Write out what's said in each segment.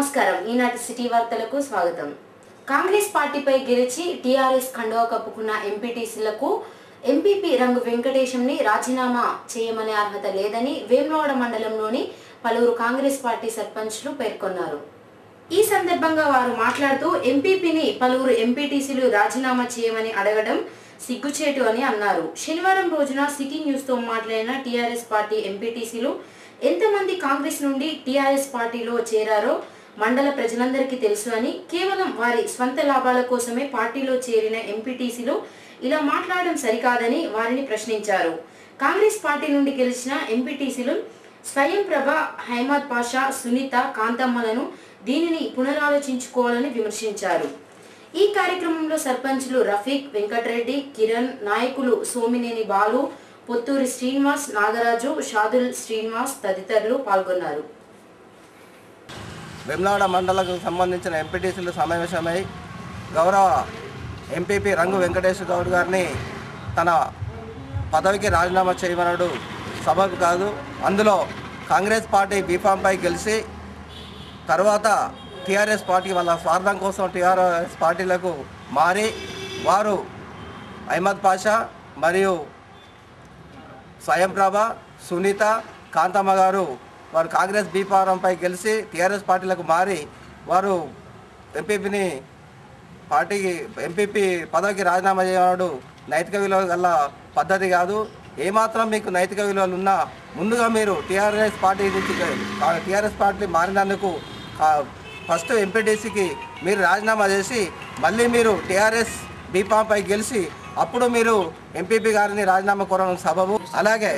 నమస్కారం. ఈనాటి సిటీ వార్తలకు స్వాగతం. కాంగ్రెస్ పార్టీపై గెలిచి టీఆర్ఎస్ కండువా కప్పుకున్న ఎంపీటీసీలకు ఎంపీపీ రంగు వెంకటేశంని రాజీనామా చేయమనే అర్హత లేదని వేములవాడ మండలంలోని పలువురు కాంగ్రెస్ పార్టీ సర్పంచ్లు పేర్కొన్నారు. ఈ సందర్భంగా వారు మాట్లాడుతూ ఎంపీపీని పలువురు ఎంపీటీసీలు రాజీనామా చేయమని అడగడం సిగ్గుచేటు అని అన్నారు. శనివారం రోజున సిటీ న్యూస్తో మాట్లాడిన టీఆర్ఎస్ పార్టీ ఎంపీటీసీలు ఎంతమంది కాంగ్రెస్ నుండి టీఆర్ఎస్ పార్టీలో చేరారో మండల ప్రజలందరికీ తెలుసు అని కేవలం వారి స్వంత లాభాల కోసమే పార్టీలో చేరిన ఎంపీటీసీలు ఇలా మాట్లాడడం సరికాదని వారిని ప్రశ్నించారు. కాంగ్రెస్ పార్టీ నుండి గెలిచిన ఎంపీటీసీలు స్వయం ప్రభ హైమద్ పాషా సునీత కాంతమ్మలను దీనిని పునరాలోచించుకోవాలని విమర్శించారు. ఈ కార్యక్రమంలో సర్పంచ్లు రఫీక్ వెంకటరెడ్డి కిరణ్ నాయకులు సోమినేని బాలు పొత్తూరి శ్రీనివాస్ నాగరాజు షాదుల్ శ్రీనివాస్ తదితరులు పాల్గొన్నారు. వెమ్లాడ మండలకు సంబంధించిన ఎంపీటీసీలు సమావేశమై గౌరవ ఎంపీపీ రంగు వెంకటేశ్వర గౌడ్ గారిని తన పదవికి రాజీనామా చేయమన్నాడు. సభకు కాదు అందులో కాంగ్రెస్ పార్టీ బీఫామ్పై గెలిచి తర్వాత టీఆర్ఎస్ పార్టీ వాళ్ళ స్వార్థం కోసం టీఆర్ఎస్ పార్టీలకు మారి వారు అహ్మద్ పాషా మరియు స్వయంప్రభ సునీత కాంతమ్మ గారు వారు కాంగ్రెస్ బీపారంపై గెలిచి టీఆర్ఎస్ పార్టీలకు మారి వారు ఎంపీపీని పార్టీకి ఎంపీపీ పదవికి రాజీనామా చేయడం నైతిక విలువ గల పద్ధతి కాదు. ఏమాత్రం మీకు నైతిక విలువలు ఉన్నా ముందుగా మీరు టీఆర్ఎస్ పార్టీ నుంచి టీఆర్ఎస్ పార్టీ మారినందుకు ఫస్ట్ ఎంపీటీసీకి మీరు రాజీనామా చేసి మళ్ళీ మీరు టీఆర్ఎస్ బీపాంపై గెలిచి అప్పుడు మీరు ఎంపీపీ గారిని రాజీనామా కోరడం సబబు. అలాగే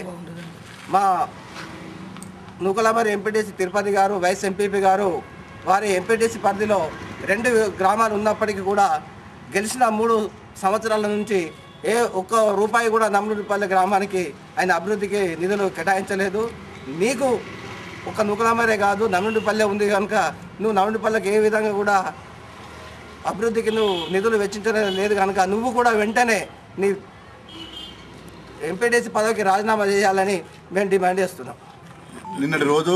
మా నూకలమరి ఎంపీటీసీ తిరుపతి గారు వైస్ ఎంపీపీ గారు వారి ఎంపీటీసీ పరిధిలో రెండు గ్రామాలు ఉన్నప్పటికీ కూడా గెలిచిన మూడు సంవత్సరాల నుంచి ఏ ఒక్క రూపాయి కూడా నమ్మూరిపల్లి గ్రామానికి ఆయన అభివృద్ధికి నిధులు కేటాయించలేదు. నీకు ఒక నూకలమరే కాదు నమ్మూరిపల్లె ఉంది కనుక నువ్వు నమ్మూరిపల్లెకి ఏ విధంగా కూడా అభివృద్ధికి నువ్వు నిధులు వెచ్చించడం లేదు కనుక నువ్వు కూడా వెంటనే నీ ఎంపీటీసీ పదవికి రాజీనామా చేయాలని మేము డిమాండ్ చేస్తున్నాం. నిన్నటి రోజు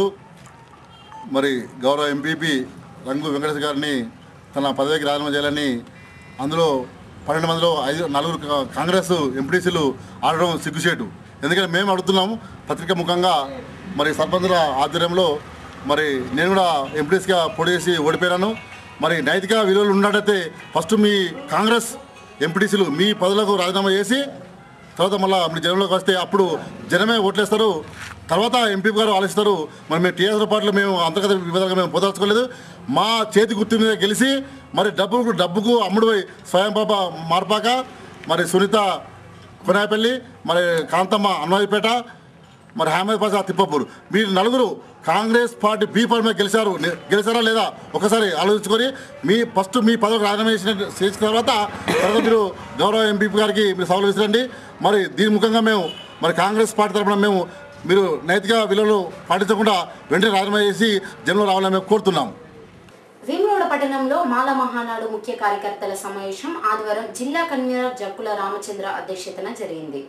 మరి గౌరవ ఎంపీపీ రంగు వెంకటేశ్వర గారిని తన పదవికి రాజీనామా చేయాలని అందులో పన్నెండు మందిలో ఐదు నలుగురు కాంగ్రెస్ ఎంపీటీసీలు ఆడడం సిగ్గుచేటు. ఎందుకంటే మేము అడుగుతున్నాము పత్రిక ముఖంగా మరి సర్పంచుల ఆధ్వర్యంలో మరి నేను కూడా ఎంపీటీసీగా పోటీ చేసి ఓడిపోయాను. మరి నైతిక విలువలు ఉన్నట్టయితే ఫస్ట్ మీ కాంగ్రెస్ ఎంపీటీసీలు మీ పదవులకు రాజీనామా చేసి తర్వాత మళ్ళీ మీరు జనంలోకి వస్తే అప్పుడు జనమే ఓట్లేస్తారు. తర్వాత ఎంపీ గారు ఆలోచిస్తారు. మరి మేము టీఆర్ఎస్ పార్టీలో మేము అంతర్గత విభేదాలుగా మేము పోదాల్చుకోలేదు మా చేతి గుర్తు మీద గెలిచి మరి డబ్బుకు డబ్బుకు అమ్ముడుపోయి స్వయం పాప మార్పాక మరి సునీత కొనాయపల్లి మరి కాంతమ్మ అన్వాయిపేట మరి హామద్ ప్రసాద్ తిప్పపూర్ మీరు నలుగురు కాంగ్రెస్ పార్టీ బీ మీద గెలిచారు. గెలిచారా లేదా ఒకసారి ఆలోచించుకొని మీ ఫస్ట్ మీ పదవికి రాజీనామా చేసిన చేసిన తర్వాత తర్వాత మీరు గౌరవ ఎంపీ గారికి మీరు సవాలు విసిరండి. మరి దీని ముఖంగా మేము మరి కాంగ్రెస్ పార్టీ తరఫున మేము మీరు నైతిక విలువలు పాటించకుండా వెంటనే రాజీనామా చేసి జనంలో రావాలని మేము కోరుతున్నాం. వేములవాడ పట్టణంలో మాల మహానాడు ముఖ్య కార్యకర్తల సమావేశం ఆదివారం జిల్లా కన్వీనర్ జక్కుల రామచంద్ర అధ్యక్షతన జరిగింది.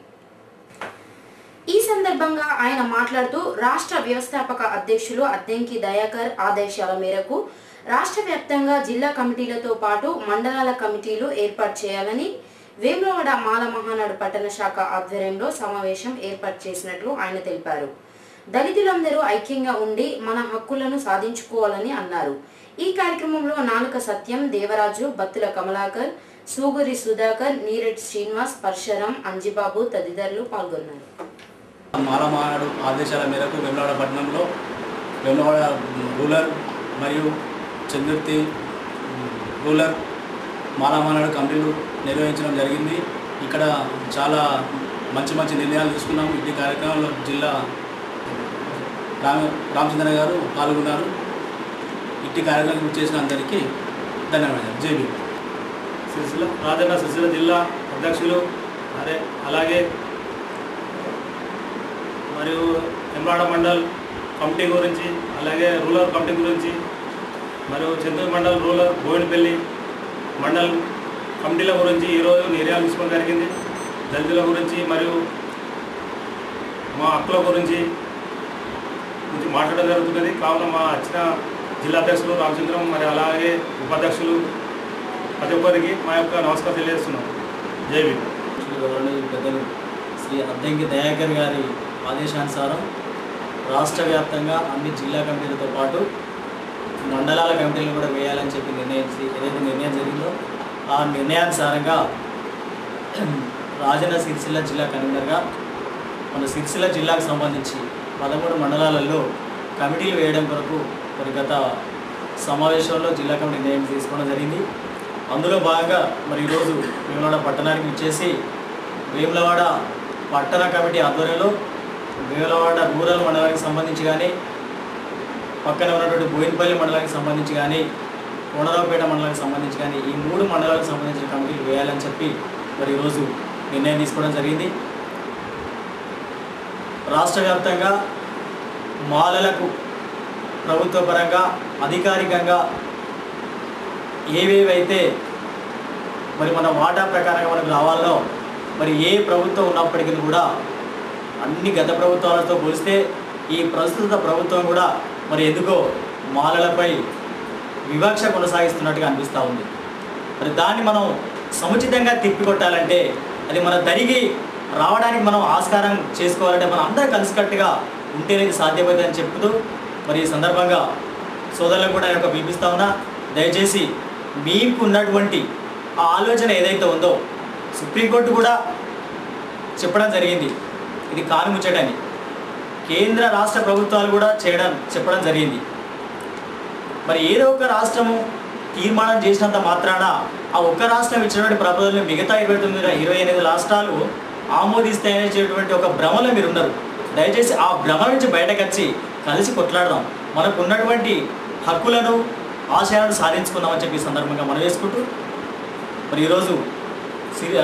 ఈ సందర్భంగా ఆయన మాట్లాడుతూ రాష్ట్ర వ్యవస్థాపక అధ్యక్షులు అద్దెంకి దయాకర్ ఆదేశాల మేరకు రాష్ట్ర వ్యాప్తంగా జిల్లా కమిటీలతో పాటు మండలాల కమిటీలు ఏర్పాటు చేయాలని వేములవాడ మాల మహానాడు పట్టణ శాఖ ఆధ్వర్యంలో సమావేశం ఏర్పాటు చేసినట్లు ఆయన తెలిపారు. దళితులందరూ ఐక్యంగా ఉండి మన హక్కులను సాధించుకోవాలని అన్నారు. ఈ కార్యక్రమంలో నాలుక సత్యం దేవరాజు బత్తుల కమలాకర్ సూగురి సుధాకర్ నీరెడ్ శ్రీనివాస్ పరశురాం అంజిబాబు తదితరులు పాల్గొన్నారు. మాలమానాడు ఆదేశాల మేరకు వెమ్లవాడ పట్టణంలో వెమ్లవాడ రూరల్ మరియు చందుర్తి రూరల్ మాలమానాడు కమిటీలు నిర్వహించడం జరిగింది. ఇక్కడ చాలా మంచి మంచి నిర్ణయాలు తీసుకున్నాము. ఇట్టి కార్యక్రమంలో జిల్లా రామ రామచంద్ర గారు పాల్గొన్నారు. ఇట్టి కార్యక్రమం చేసిన అందరికీ ధన్యవాదాలు. జేబీ సిరిసిల్ల రాజన్న సిరిసిల్ల జిల్లా అధ్యక్షులు అదే అలాగే మరియు ఎంబాడ మండల్ కమిటీ గురించి అలాగే రూరల్ కమిటీ గురించి మరియు చంద్రూరు మండల్ రూరల్ బోయినపల్లి మండల్ కమిటీల గురించి ఈరోజు నిర్ణయాలు తీసుకోవడం జరిగింది. దళితుల గురించి మరియు మా హక్కుల గురించి గురించి మాట్లాడడం జరుగుతున్నది. కావున మా వచ్చిన జిల్లా అధ్యక్షులు రామచంద్రం మరి అలాగే ఉపాధ్యక్షులు ప్రతి ఒక్కరికి మా యొక్క నమస్కారం తెలియజేస్తున్నాం. జై పెద్దలు శ్రీ అద్దంకి దయాకర్ గారి ఆదేశానుసారం రాష్ట్ర వ్యాప్తంగా అన్ని జిల్లా కమిటీలతో పాటు మండలాల కమిటీలు కూడా వేయాలని చెప్పి నిర్ణయించి ఏదైతే నిర్ణయం జరిగిందో ఆ నిర్ణయానుసారంగా రాజన్న సిరిసిల్ల జిల్లా కన్వీనర్గా మన సిరిసిల్ల జిల్లాకు సంబంధించి పదమూడు మండలాలలో కమిటీలు వేయడం కొరకు మరి గత సమావేశంలో జిల్లా కమిటీ నిర్ణయం తీసుకోవడం జరిగింది. అందులో భాగంగా మరి ఈరోజు వేములవాడ పట్టణానికి ఇచ్చేసి వేములవాడ పట్టణ కమిటీ ఆధ్వర్యంలో వేలవాడ రూరల్ మండలానికి సంబంధించి కానీ పక్కన ఉన్నటువంటి బోయినపల్లి మండలానికి సంబంధించి కానీ కోనరావుపేట మండలానికి సంబంధించి కానీ ఈ మూడు మండలాలకు సంబంధించిన కమిటీలు వేయాలని చెప్పి మరి ఈరోజు నిర్ణయం తీసుకోవడం జరిగింది. రాష్ట్ర వ్యాప్తంగా మాలలకు ప్రభుత్వ పరంగా అధికారికంగా ఏవేవైతే మరి మన వాటా ప్రకారంగా మనకు రావాలో మరి ఏ ప్రభుత్వం ఉన్నప్పటికీ కూడా అన్ని గత ప్రభుత్వాలతో పోలిస్తే ఈ ప్రస్తుత ప్రభుత్వం కూడా మరి ఎందుకో మాలలపై వివక్ష కొనసాగిస్తున్నట్టుగా అనిపిస్తూ ఉంది. మరి దాన్ని మనం సముచితంగా తిప్పికొట్టాలంటే అది మన దరిగి రావడానికి మనం ఆస్కారం చేసుకోవాలంటే మనం అందరం కలిసికట్టుగా ఉంటేనే ఇది అని చెప్తూ మరి ఈ సందర్భంగా సోదరులకు కూడా నేను ఒక ఉన్నా. దయచేసి మీకు ఉన్నటువంటి ఆ ఆలోచన ఏదైతే ఉందో సుప్రీంకోర్టు కూడా చెప్పడం జరిగింది. ఇది కాను ముచ్చటని. కేంద్ర రాష్ట్ర ప్రభుత్వాలు కూడా చేయడం చెప్పడం జరిగింది. మరి ఏదో ఒక రాష్ట్రము తీర్మానం చేసినంత మాత్రాన ఆ ఒక్క రాష్ట్రం ఇచ్చినటువంటి ప్రబోధనలు మిగతా ఇరవై తొమ్మిది ఇరవై ఎనిమిది రాష్ట్రాలు ఆమోదిస్తాయనేటువంటి ఒక భ్రమలో మీరు ఉన్నారు దయచేసి ఆ భ్రమ నుంచి బయటకు వచ్చి కలిసి కొట్లాడదాం. మనకు ఉన్నటువంటి హక్కులను ఆశయాలను సాధించుకుందామని చెప్పి సందర్భంగా మనం వేసుకుంటూ మరి ఈరోజు సిరి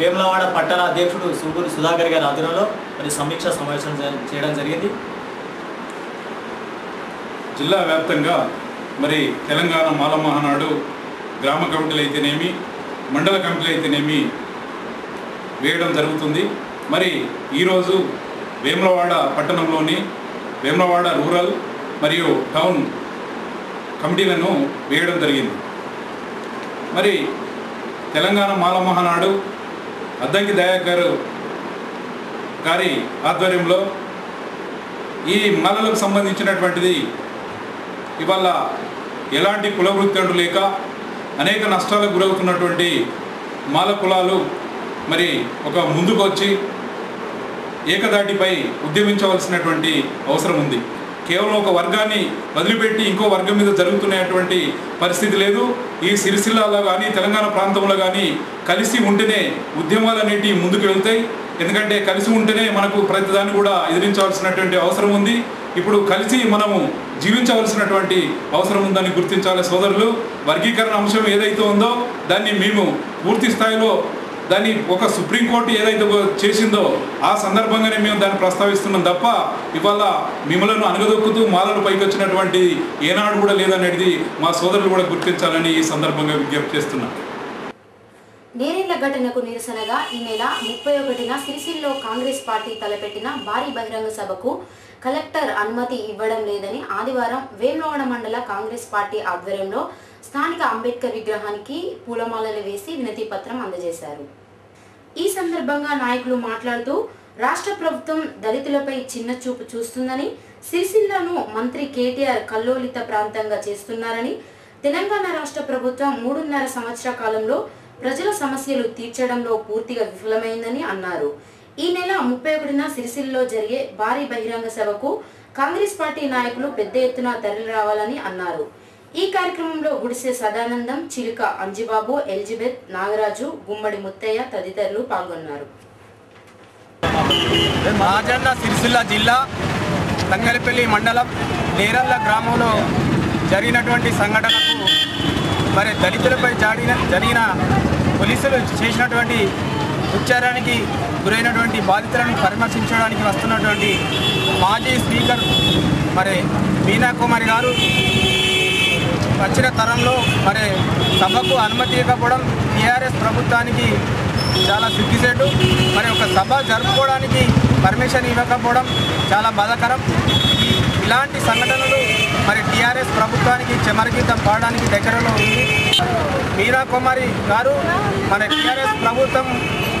వేములవాడ పట్టణ అధ్యక్షుడు సుగూరు సుధాకర్ గారి ఆధ్వర్యంలో మరి సమీక్ష సమావేశం చేయడం జరిగింది. జిల్లా వ్యాప్తంగా మరి తెలంగాణ మాలమహానాడు గ్రామ కమిటీలు అయితేనేమి మండల కమిటీలు అయితేనేమి వేయడం జరుగుతుంది. మరి ఈరోజు వేములవాడ పట్టణంలోని వేములవాడ రూరల్ మరియు టౌన్ కమిటీలను వేయడం జరిగింది. మరి తెలంగాణ మాల మహానాడు అద్దంకి దయాకర్ గారి ఆధ్వర్యంలో ఈ మాలలకు సంబంధించినటువంటిది ఇవాళ ఎలాంటి కులవృత్తులు లేక అనేక నష్టాలకు గురవుతున్నటువంటి మాల కులాలు మరి ఒక ముందుకు వచ్చి ఏకదాటిపై ఉద్యమించవలసినటువంటి అవసరం ఉంది. కేవలం ఒక వర్గాన్ని వదిలిపెట్టి ఇంకో వర్గం మీద జరుగుతున్నటువంటి పరిస్థితి లేదు. ఈ సిరిసిల్లాలో కానీ తెలంగాణ ప్రాంతంలో కానీ కలిసి ఉంటేనే ఉద్యమాలు అనేటివి ముందుకు వెళ్తాయి. ఎందుకంటే కలిసి ఉంటేనే మనకు ప్రతిదాన్ని కూడా ఎదిరించవలసినటువంటి అవసరం ఉంది. ఇప్పుడు కలిసి మనము జీవించవలసినటువంటి అవసరం ఉందని గుర్తించాలి సోదరులు. వర్గీకరణ అంశం ఏదైతే ఉందో దాన్ని మేము పూర్తి స్థాయిలో దాన్ని ఒక సుప్రీంకోర్టు ఏదైతే చేసిందో ఆ సందర్భంగానే మేము దాన్ని ప్రస్తావిస్తున్నాం తప్ప ఇవాళ మిమ్మలను అనగదొక్కుతూ మాలలు పైకి వచ్చినటువంటి ఏనాడు కూడా లేదనేది మా సోదరులు కూడా గుర్తించాలని ఈ సందర్భంగా విజ్ఞప్తి చేస్తున్నాం. నేరేళ్ళ ఘటనకు నిరసనగా ఈ నెల ముప్పై ఒకటిన సిరిసిల్లో కాంగ్రెస్ పార్టీ తలపెట్టిన భారీ బహిరంగ సభకు కలెక్టర్ అనుమతి ఇవ్వడం లేదని ఆదివారం వేములవాడ మండల కాంగ్రెస్ పార్టీ ఆధ్వర్యంలో స్థానిక అంబేద్కర్ విగ్రహానికి పూలమాలలు వేసి వినతి పత్రం అందజేశారు. ఈ సందర్భంగా నాయకులు మాట్లాడుతూ రాష్ట్ర ప్రభుత్వం దళితులపై చిన్న చూపు చూస్తుందని సిరిసిల్లను మంత్రి కేటీఆర్ కల్లోలిత ప్రాంతంగా చేస్తున్నారని తెలంగాణ రాష్ట్ర ప్రభుత్వం మూడున్నర సంవత్సర కాలంలో ప్రజల సమస్యలు తీర్చడంలో పూర్తిగా విఫలమైందని అన్నారు. ఈ నెల ముప్పై ఒకటిన సిరిసిల్లో జరిగే భారీ బహిరంగ సభకు కాంగ్రెస్ పార్టీ నాయకులు పెద్ద ఎత్తున తరలి రావాలని అన్నారు. ఈ కార్యక్రమంలో గుడిసె సదానందం చిలుక అంజిబాబు ఎలిజబెత్ నాగరాజు గుమ్మడి ముత్తయ్య తదితరులు పాల్గొన్నారు. రాజన్న సిరిసిల్ల జిల్లా తంగలపల్లి మండలం నేరల్ల గ్రామంలో జరిగినటువంటి సంఘటనకు మరి దళితులపై జాడిన జరిగిన పోలీసులు చేసినటువంటి ఉచ్చారానికి గురైనటువంటి బాధితులను పరామర్శించడానికి వస్తున్నటువంటి మాజీ స్పీకర్ మరి మీనా కుమారి గారు వచ్చిన తరంలో మరి సభకు అనుమతి ఇవ్వకపోవడం టీఆర్ఎస్ ప్రభుత్వానికి చాలా సిగ్గుసేటు మరి ఒక సభ జరుపుకోవడానికి పర్మిషన్ ఇవ్వకపోవడం చాలా బాధాకరం. ఇలాంటి సంఘటనలు మరి టీఆర్ఎస్ ప్రభుత్వానికి చెమరగీతం పాడడానికి దగ్గరలో ఉంది. మీరా కుమారి గారు మన టీఆర్ఎస్ ప్రభుత్వం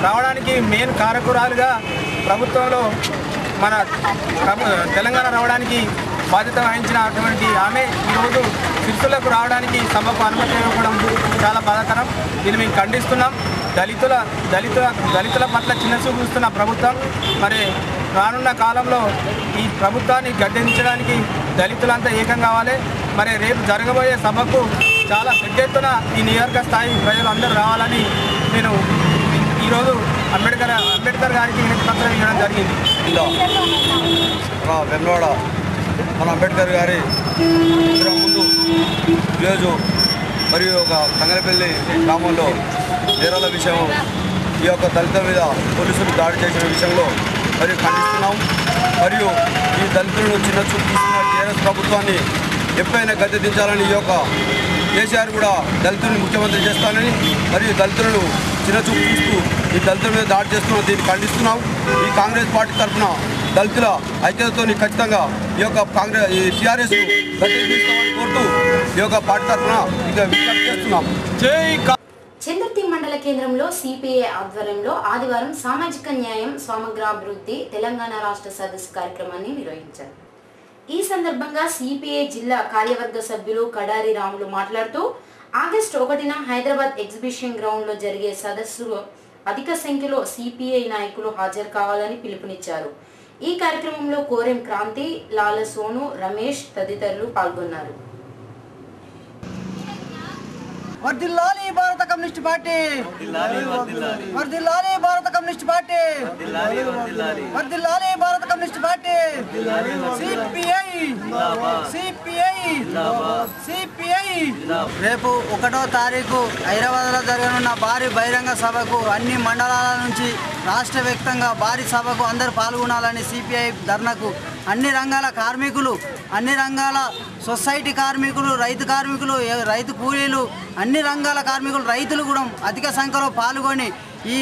రావడానికి మెయిన్ కారకురాలుగా ప్రభుత్వంలో మన తెలంగాణ రావడానికి బాధ్యత వహించినటువంటి ఆమె ఈరోజు శిక్షులకు రావడానికి సభకు అనుమతి ఇవ్వడం చాలా బాధాకరం. దీన్ని మేము ఖండిస్తున్నాం. దళితుల దళితుల దళితుల పట్ల చిన్న చూపిస్తున్న ప్రభుత్వం మరి రానున్న కాలంలో ఈ ప్రభుత్వాన్ని గడ్డించడానికి దళితులంతా ఏకం కావాలి. మరి రేపు జరగబోయే సభకు చాలా పెద్ద ఎత్తున ఈ నియోజక స్థాయి ప్రజలు అందరూ రావాలని నేను ఈరోజు అంబేద్కర్ అంబేద్కర్ గారికి వినతి పత్రం ఇవ్వడం జరిగింది. జిల్లా మన అంబేద్కర్ గారి ముందు ఈరోజు మరియు ఒక తంగలపల్లి గ్రామంలో నేరాల విషయం ఈ యొక్క దళితుల మీద పోలీసులు దాడి చేసిన విషయంలో మరియు ఖండిస్తున్నాం. మరియు ఈ దళితులను చిన్న చూపు తీసుకున్న టీఆర్ఎస్ ప్రభుత్వాన్ని ఎప్పుడైనా గద్దె దించాలని ఈ యొక్క కేసీఆర్ కూడా దళితులను ముఖ్యమంత్రి చేస్తానని మరియు దళితులను చిన్న చూపు చూస్తూ ఈ దళితుల మీద దాడి చేస్తున్న దీన్ని ఖండిస్తున్నాం. ఈ కాంగ్రెస్ పార్టీ తరఫున దళితుల ఐక్యతతో ఖచ్చితంగా ఈ యొక్క కాంగ్రెస్ ఈ టీఆర్ఎస్ కోరుతూ ఈ యొక్క పార్టీ తరఫున విజ్ఞప్తి చేస్తున్నాం. జై చంద్రతి మండల కేంద్రంలో సిపిఐ ఆధ్వర్యంలో ఆదివారం సామాజిక న్యాయం సమగ్రాభివృద్ధి తెలంగాణ రాష్ట్ర సదస్సు కార్యక్రమాన్ని నిర్వహించారు. ఈ సందర్భంగా సిపిఐ జిల్లా కార్యవర్గ సభ్యులు కడారి రాములు మాట్లాడుతూ ఆగస్టు ఒకటిన హైదరాబాద్ ఎగ్జిబిషన్ గ్రౌండ్లో జరిగే సదస్సులో అధిక సంఖ్యలో సిపిఐ నాయకులు హాజరు కావాలని పిలుపునిచ్చారు. ఈ కార్యక్రమంలో కోరెం క్రాంతి లాల సోను రమేష్ తదితరులు పాల్గొన్నారు. వర్దిల్లాలి భారత కమ్యూనిస్ట్ పార్టీ. వర్దిల్లాలి భారత కమ్యూనిస్ట్ పార్టీ. వర్దిల్లాలి భారత communist party. CPI. CPI. CPI. రేపు ఒకటో తారీఖు హైదరాబాద్లో జరగనున్న భారీ బహిరంగ సభకు అన్ని మండలాల నుంచి రాష్ట్ర వ్యాప్తంగా భారీ సభకు అందరూ పాల్గొనాలని సిపిఐ ధర్నకు అన్ని రంగాల కార్మికులు అన్ని రంగాల సొసైటీ కార్మికులు రైతు కార్మికులు రైతు కూలీలు అన్ని రంగాల కార్మికులు రైతులు కూడా అధిక సంఖ్యలో పాల్గొని ఈ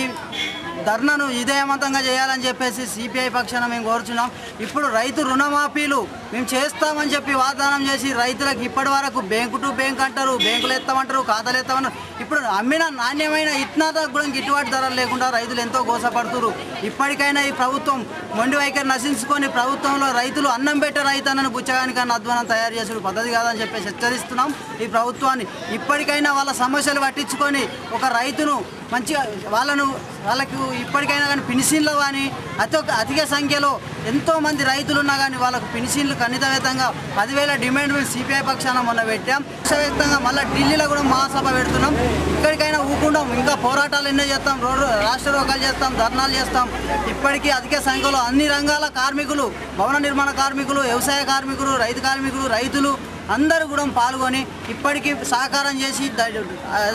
ధర్నాను విధేయవంతంగా చేయాలని చెప్పేసి సిపిఐ పక్షాన మేము కోరుచున్నాం. ఇప్పుడు రైతు రుణమాఫీలు మేము చేస్తామని చెప్పి వాగ్దానం చేసి రైతులకు ఇప్పటి వరకు బ్యాంకు టు బ్యాంక్ అంటారు బ్యాంకులు ఎత్తామంటారు ఖాతాలు ఎత్తామంటారు ఇప్పుడు అమ్మిన నాణ్యమైన ఇత్తనాలకు కూడా గిట్టుబాటు ధరలు లేకుండా రైతులు ఎంతో గోసపడుతున్నారు ఇప్పటికైనా ఈ ప్రభుత్వం మొండి వైఖరి నశించుకొని ప్రభుత్వంలో రైతులు అన్నం పెట్టే రైతన్నను బుచ్చగానికన్నా అధ్వానం తయారు చేసుడు పద్ధతి కాదని చెప్పేసి హెచ్చరిస్తున్నాం ఈ ప్రభుత్వాన్ని. ఇప్పటికైనా వాళ్ళ సమస్యలు పట్టించుకొని ఒక రైతును మంచిగా వాళ్ళను వాళ్ళకు ఇప్పటికైనా కానీ పెన్షన్లు కానీ అతి అధిక సంఖ్యలో ఎంతోమంది రైతులు ఉన్నా కానీ వాళ్ళకు పెన్షన్లు ఖండితవేతంగా పదివేల డిమాండ్ మేము సిపిఐ పక్షాన మొన్న పెట్టాం. దేశవ్యాప్తంగా మళ్ళీ ఢిల్లీలో కూడా మహాసభ పెడుతున్నాం. ఇక్కడికైనా ఊకుండాం ఇంకా పోరాటాలు ఎన్నో చేస్తాం. రోడ్డు రాష్ట్ర రోగాలు చేస్తాం ధర్నాలు చేస్తాం. ఇప్పటికీ అధిక సంఖ్యలో అన్ని రంగాల కార్మికులు భవన నిర్మాణ కార్మికులు వ్యవసాయ కార్మికులు రైతు కార్మికులు రైతులు అందరూ కూడా పాల్గొని ఇప్పటికీ సహకారం చేసి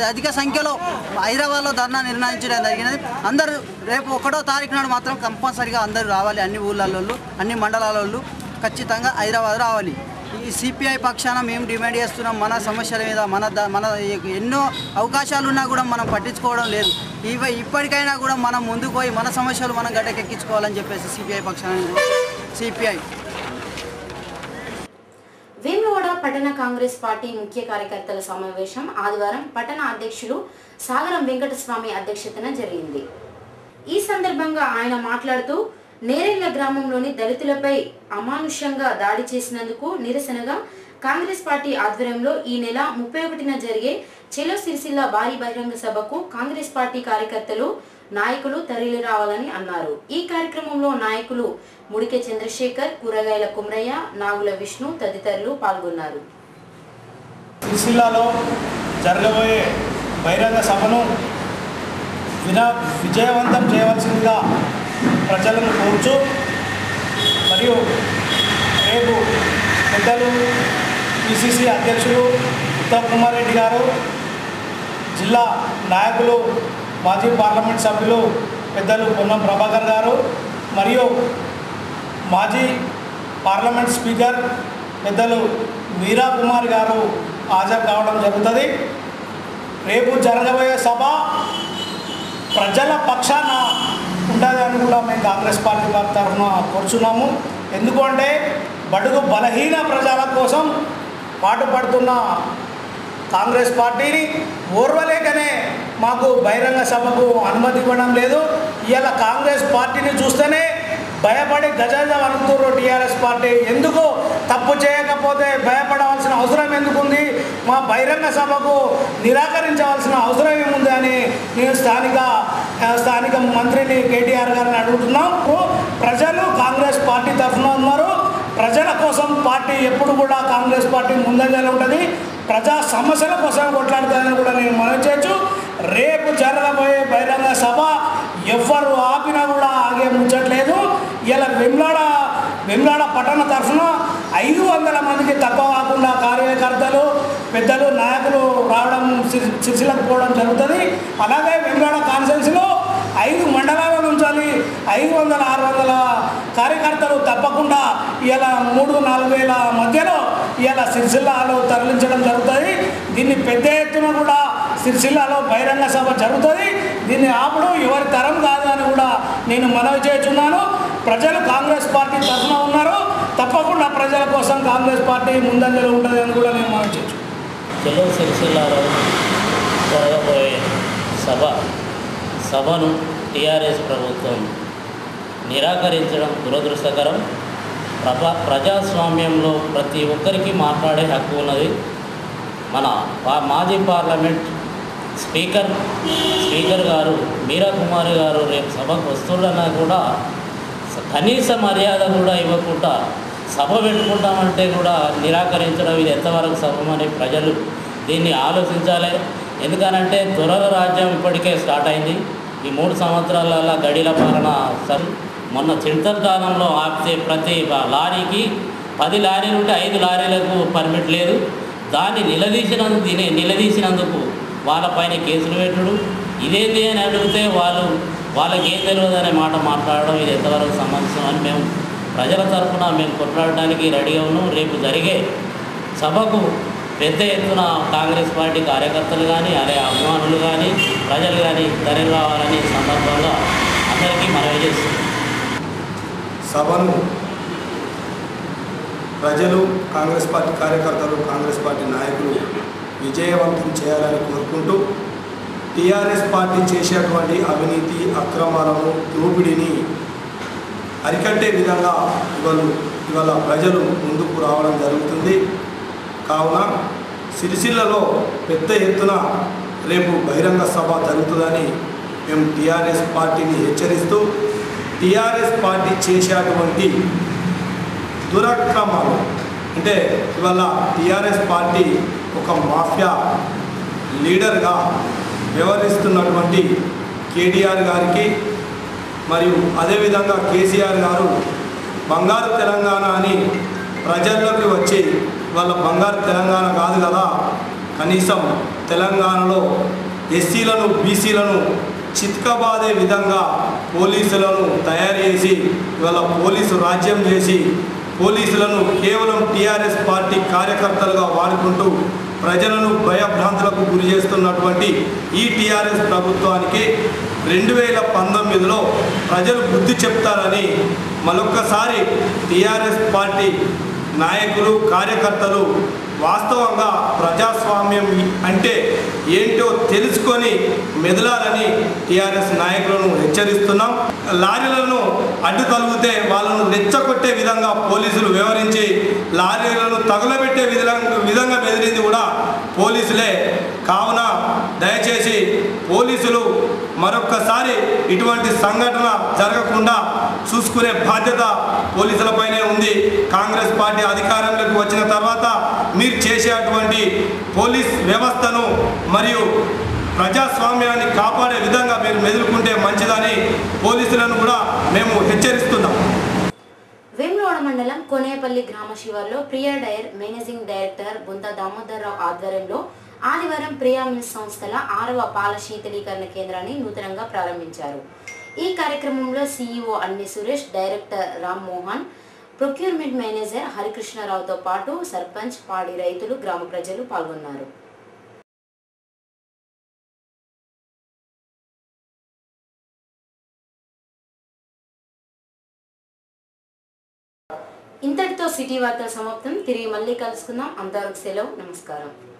అధిక సంఖ్యలో హైదరాబాద్లో ధర్నా నిర్ణయించడం జరిగినది. అందరూ రేపు ఒకటో తారీఖు నాడు మాత్రం కంపల్సరిగా అందరూ రావాలి. అన్ని ఊళ్ళల్లో అన్ని మండలాలలో ఖచ్చితంగా హైదరాబాద్ రావాలి. ఈ సిపిఐ పక్షాన మేము డిమాండ్ చేస్తున్నాం మన సమస్యల మీద మన ద- మన ఎన్నో అవకాశాలు ఉన్నా కూడా మనం పట్టించుకోవడం లేదు. ఇవ ఇప్పటికైనా కూడా మనం ముందుకు పోయి మన సమస్యలు మనం గడ్డకెక్కించుకోవాలని చెప్పేసి సిపిఐ పక్షాన సిపిఐ వేములవాడ పట్టణ కాంగ్రెస్ పార్టీ ముఖ్య కార్యకర్తల సమావేశం ఆదివారం పట్టణ అధ్యక్షులు సాగరం వెంకటస్వామి అధ్యక్షతన జరిగింది. ఈ సందర్భంగా ఆయన మాట్లాడుతూ నేరేళ్ళ గ్రామంలోని దళితులపై అమానుష్యంగా దాడి చేసినందుకు నిరసనగా కాంగ్రెస్ పార్టీ ఆధ్వర్యంలో ఈ నెల ముప్పై ఒకటిన జరిగే చెలో సిరిసిల్ల భారీ బహిరంగ సభకు కాంగ్రెస్ పార్టీ కార్యకర్తలు నాయకులు తరలి రావాలని అన్నారు. ఈ కార్యక్రమంలో నాయకులు ముడికె చంద్రశేఖర్ కూరగాయల కుమ్రయ్య నాగుల విష్ణు తదితరులు పాల్గొన్నారు. సిరిసిల్లాలో జరగబోయే బహిరంగ సభను విన విజయవంతం చేయవలసిందిగా ప్రజలను కోరుచు మరియు రేపు పెద్దలు పిసిసి అధ్యక్షులు ఉత్తమ్ కుమార్ రెడ్డి గారు జిల్లా నాయకులు మాజీ పార్లమెంట్ సభ్యులు పెద్దలు పొన్నం ప్రభాకర్ గారు మరియు మాజీ పార్లమెంట్ స్పీకర్ పెద్దలు మీరా కుమార్ గారు హాజరు కావడం జరుగుతుంది. రేపు జరగబోయే సభ ప్రజల పక్షాన ఉంటుందని కూడా మేము కాంగ్రెస్ పార్టీ వారి తరఫున కోరుచున్నాము. ఎందుకంటే బడుగు బలహీన ప్రజల కోసం పాటుపడుతున్న కాంగ్రెస్ పార్టీని ఓర్వలేకనే మాకు బహిరంగ సభకు అనుమతి ఇవ్వడం లేదు. ఇవాళ కాంగ్రెస్ పార్టీని చూస్తేనే భయపడి గజగజ వణుకుతుర్రు టీఆర్ఎస్ పార్టీ. ఎందుకు తప్పు చేయకపోతే భయపడవలసిన అవసరం ఎందుకుంది? మా బహిరంగ సభకు నిరాకరించవలసిన అవసరం ఏముంది అని నేను స్థానిక స్థానిక మంత్రిని కేటీఆర్ గారిని అడుగుతున్నాం. ప్రజలు కాంగ్రెస్ పార్టీ తరఫున ఉన్నారు. ప్రజల కోసం పార్టీ ఎప్పుడు కూడా కాంగ్రెస్ పార్టీ ముందంజలో ఉంటుంది. ప్రజా సమస్యల కోసం కొట్లాడుతుందని కూడా నేను మనం చేయొచ్చు. రేపు జరగబోయే బహిరంగ సభ ఎవ్వరు ఆపినా కూడా ఆగే ముచ్చట్లేదు. ఇలా వెమ్లాడ వెమ్లాడ పట్టణ తరఫున ఐదు వందల మందికి తక్కువ కాకుండా కార్యకర్తలు పెద్దలు నాయకులు రావడం సిరిసిలకు పోవడం జరుగుతుంది. అలాగే వెమ్లాడ కాన్ఫరెన్స్లో ఐదు మండలాల నుంచి ఐదు వందల ఆరు వందల కార్యకర్తలు తప్పకుండా ఇలా మూడు నాలుగు వేల మధ్యలో ఇలా సిరిసిల్లాలో తరలించడం జరుగుతుంది. దీన్ని పెద్ద ఎత్తున కూడా సిరిసిల్లాలో బహిరంగ సభ జరుగుతుంది. దీన్ని ఆపుడు ఎవరి తరం కాదు అని కూడా నేను మనవి చేస్తున్నాను. ప్రజలు కాంగ్రెస్ పార్టీ తరఫున ఉన్నారు. తప్పకుండా ప్రజల కోసం కాంగ్రెస్ పార్టీ ముందంజలో ఉంటుంది అని కూడా నేను మనవి చేస్తున్నాను. సిరిసిల్లాలో జరగబోయే సభ సభను టీఆర్ఎస్ ప్రభుత్వం నిరాకరించడం దురదృష్టకరం. ప్రభా ప్రజాస్వామ్యంలో ప్రతి ఒక్కరికి మాట్లాడే హక్కు ఉన్నది. మన మాజీ పార్లమెంట్ స్పీకర్ స్పీకర్ గారు మీరా కుమారి గారు రేపు సభకు వస్తుండన్నా కూడా కనీస మర్యాద కూడా ఇవ్వకుండా సభ పెట్టుకుంటామంటే కూడా నిరాకరించడం ఇది ఎంతవరకు సభమని ప్రజలు దీన్ని ఆలోచించాలి. ఎందుకనంటే త్వరలో రాజ్యం ఇప్పటికే స్టార్ట్ అయింది. ఈ మూడు సంవత్సరాల గడిల పాలన సరి. మొన్న చింతల కాలంలో ఆపితే ప్రతి లారీకి పది లారీలు ఉంటే ఐదు లారీలకు పర్మిట్ లేదు. దాన్ని నిలదీసినందుకు దీని నిలదీసినందుకు వాళ్ళపైన కేసులు పెట్టుడు. ఇదేంటి అని అడిగితే వాళ్ళు వాళ్ళకి ఏం తెలియదు అనే మాట మాట్లాడడం ఇది ఎంతవరకు సమంజసం అని మేము ప్రజల తరఫున మేము కొట్లాడడానికి రెడీగా ఉన్నాం రేపు జరిగే సభకు పెద్ద ఎత్తున కాంగ్రెస్ పార్టీ కార్యకర్తలు కానీ అదే అభిమానులు కానీ ప్రజలు కానీ తరలి రావాలని సందర్భంగా అందరికీ మనవి సభను ప్రజలు కాంగ్రెస్ పార్టీ కార్యకర్తలు కాంగ్రెస్ పార్టీ నాయకులు విజయవంతం చేయాలని కోరుకుంటూ టీఆర్ఎస్ పార్టీ చేసేటువంటి అవినీతి అక్రమాలను దోపిడీని అరికట్టే విధంగా ఇవాళ ఇవాళ ప్రజలు ముందుకు రావడం జరుగుతుంది. కావున సిరిసిల్లలో పెద్ద ఎత్తున రేపు బహిరంగ సభ జరుగుతుందని మేము టీఆర్ఎస్ పార్టీని హెచ్చరిస్తూ టీఆర్ఎస్ పార్టీ చేసేటువంటి దురక్రమాలు అంటే ఇవాళ టీఆర్ఎస్ పార్టీ ఒక మాఫియా లీడర్గా వ్యవహరిస్తున్నటువంటి కేటీఆర్ గారికి మరియు అదేవిధంగా కేసీఆర్ గారు బంగారు తెలంగాణ అని ప్రజల్లోకి వచ్చి వాళ్ళ బంగారు తెలంగాణ కాదు కదా. కనీసం తెలంగాణలో ఎస్సీలను బీసీలను చిత్కబాదే విధంగా పోలీసులను తయారు చేసి ఇవాళ పోలీసు రాజ్యం చేసి పోలీసులను కేవలం టీఆర్ఎస్ పార్టీ కార్యకర్తలుగా వాడుకుంటూ ప్రజలను భయభ్రాంతులకు గురి చేస్తున్నటువంటి ఈ టీఆర్ఎస్ ప్రభుత్వానికి రెండు వేల పంతొమ్మిదిలో ప్రజలు బుద్ధి చెప్తారని మరొక్కసారి టీఆర్ఎస్ పార్టీ నాయకులు కార్యకర్తలు వాస్తవంగా ప్రజాస్వామ్యం అంటే ఏంటో తెలుసుకొని మెదలాలని టీఆర్ఎస్ నాయకులను హెచ్చరిస్తున్నాం. లారీలను అడ్డు తొలగితే వాళ్ళను రెచ్చగొట్టే విధంగా పోలీసులు వివరించి లారీలను తగులబెట్టే విధంగా విధంగా బెదిరింది కూడా పోలీసులే. కావున దయచేసి పోలీసులు మరొక్కసారి ఇటువంటి సంఘటన జరగకుండా చూసుకునే బాధ్యత పోలీసులపైనే ఉంది. కాంగ్రెస్ పార్టీ అధికారంలోకి వచ్చిన తర్వాత మీరు చేసేటువంటి పోలీస్ వ్యవస్థను మరియు ప్రజాస్వామ్యాన్ని కాపాడే విధంగా మీరు మెదులుకుంటే మంచిదని పోలీసులను కూడా మేము హెచ్చరిస్తున్నాం. వేములవాడ మండలం కొనేపల్లి గ్రామ శివార్లో Priya dairy managing director Buntha Damodar Rao ఆధ్వర్యంలో ఆదివారం ప్రియా మిల్స్ సంస్థల ఆరవ పాల శీతలీకరణ కేంద్రాన్ని నూతనంగా ప్రారంభించారు. ఈ కార్యక్రమంలో సీఈఓ అన్ని Suresh director Ram Mohan procurement manager హరికృష్ణరావుతో పాటు సర్పంచ్ పాడి రైతులు గ్రామ ప్రజలు పాల్గొన్నారు. ఇంతటితో సిటీ వార్తల సమాప్తం. తిరిగి మళ్ళీ కలుసుకుందాం. అంతవరకు సెలవు. నమస్కారం.